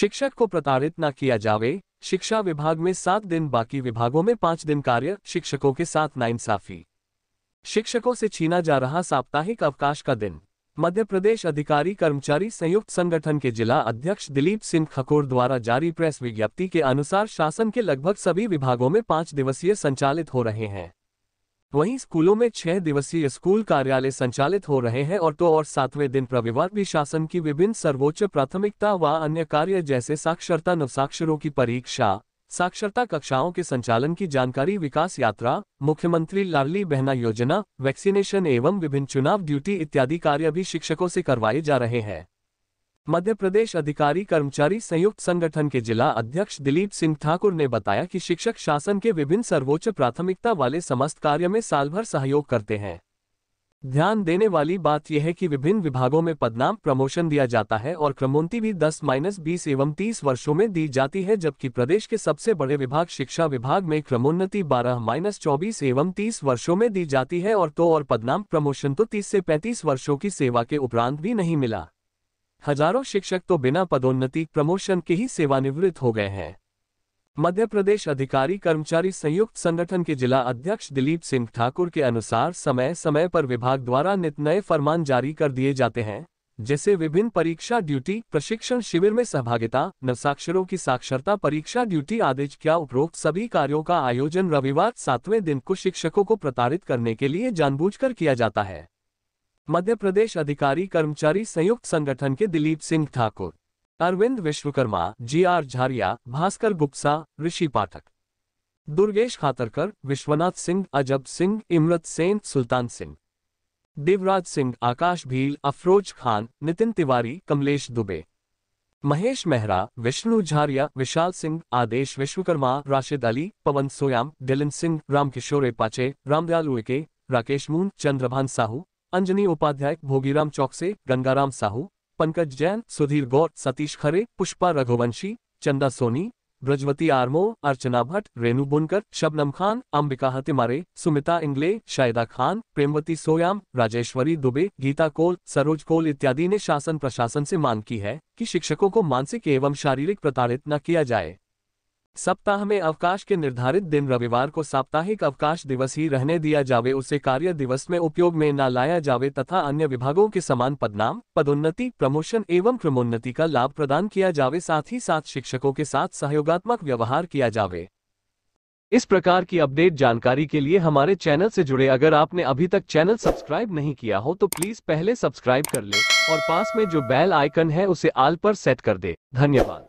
शिक्षक को प्रताड़ित न किया जावे। शिक्षा विभाग में सात दिन, बाकी विभागों में पाँच दिन कार्य शिक्षकों के साथ नाइंसाफी। शिक्षकों से छीना जा रहा साप्ताहिक अवकाश का दिन। मध्य प्रदेश अधिकारी, कर्मचारी संयुक्त संगठन के जिला अध्यक्ष दिलीप सिंह खकोर द्वारा जारी प्रेस विज्ञप्ति के अनुसार शासन के लगभग सभी विभागों में पाँच दिवसीय संचालित हो रहे हैं। वहीं स्कूलों में छह दिवसीय स्कूल कार्यालय संचालित हो रहे हैं और तो और सातवें दिन रविवार भी शासन की विभिन्न सर्वोच्च प्राथमिकता व अन्य कार्य जैसे साक्षरता नवसाक्षरों की परीक्षा, साक्षरता कक्षाओं के संचालन की जानकारी विकास यात्रा, मुख्यमंत्री लाडली बहना योजना, वैक्सीनेशन एवं विभिन्न चुनाव ड्यूटी इत्यादि कार्य भी शिक्षकों से करवाए जा रहे हैं। मध्य प्रदेश अधिकारी कर्मचारी संयुक्त संगठन के जिला अध्यक्ष दिलीप सिंह ठाकुर ने बताया कि शिक्षक शासन के विभिन्न सर्वोच्च प्राथमिकता वाले समस्त कार्य में साल भर सहयोग करते हैं। ध्यान देने वाली बात यह है कि विभिन्न विभागों में पदनाम प्रमोशन दिया जाता है और क्रमोन्नति भी 10 माइनस बीस एवं 30 वर्षों में दी जाती है, जबकि प्रदेश के सबसे बड़े विभाग शिक्षा विभाग में क्रमोन्नति 12 माइनस चौबीस एवं 30 वर्षों में दी जाती है और तो और पदनाम प्रमोशन तो 30 से 35 वर्षों की सेवा के उपरांत भी नहीं मिला। हज़ारों शिक्षक तो बिना पदोन्नति, प्रमोशन के ही सेवानिवृत्त हो गए हैं। मध्य प्रदेश अधिकारी कर्मचारी संयुक्त संगठन के जिला अध्यक्ष दिलीप सिंह ठाकुर के अनुसार समय समय पर विभाग द्वारा नित नए फरमान जारी कर दिए जाते हैं जैसे विभिन्न परीक्षा ड्यूटी, प्रशिक्षण शिविर में सहभागिता, नवसाक्षरों की साक्षरता परीक्षा ड्यूटी आदि क्या उपरोक्त सभी कार्यों का आयोजन रविवार सातवें दिन को शिक्षकों को प्रताड़ित करने के लिए जानबूझकर किया जाता है। मध्य प्रदेश अधिकारी कर्मचारी संयुक्त संगठन के दिलीप सिंह ठाकुर, अरविंद विश्वकर्मा, जी आर झारिया, भास्कर गुप्सा, ऋषि पाठक, दुर्गेश खातरकर, विश्वनाथ सिंह, अजब सिंह, इमरत सेन, सुल्तान सिंह, देवराज सिंह, आकाश भील, अफरोज खान, नितिन तिवारी, कमलेश दुबे, महेश मेहरा, विष्णु झारिया, विशाल सिंह, आदेश विश्वकर्मा, राशिद अली, पवन सोयाम, डिलन सिंह, रामकिशोर पाचे, रामदयाल उइके, राकेश मून, चंद्रभान साहू अंजनी उपाध्याय, भोगीराम चौकसे, गंगाराम साहू, पंकज जैन, सुधीर गौर, सतीश खरे, पुष्पा रघुवंशी, चंदा सोनी, ब्रजवती आर्मो, अर्चना भट्ट, रेणु बुनकर, शबनम खान, अंबिका हतिमारे, सुमिता इंगले, शायदा खान, प्रेमवती सोयाम, राजेश्वरी दुबे, गीता कोल, सरोज कोल इत्यादि ने शासन प्रशासन से मांग की है कि शिक्षकों को मानसिक एवं शारीरिक प्रताड़ित न किया जाए। सप्ताह में अवकाश के निर्धारित दिन रविवार को साप्ताहिक अवकाश दिवस ही रहने दिया जावे। उसे कार्य दिवस में उपयोग में न लाया जावे तथा अन्य विभागों के समान पदनाम, पदोन्नति, प्रमोशन एवं क्रमोन्नति का लाभ प्रदान किया जावे, साथ ही साथ शिक्षकों के साथ सहयोगात्मक व्यवहार किया जावे। इस प्रकार की अपडेट जानकारी के लिए हमारे चैनल से जुड़े। अगर आपने अभी तक चैनल सब्सक्राइब नहीं किया हो तो प्लीज़ पहले सब्सक्राइब कर ले और पास में जो बेल आइकन है, उसे आल पर सेट कर दे। धन्यवाद।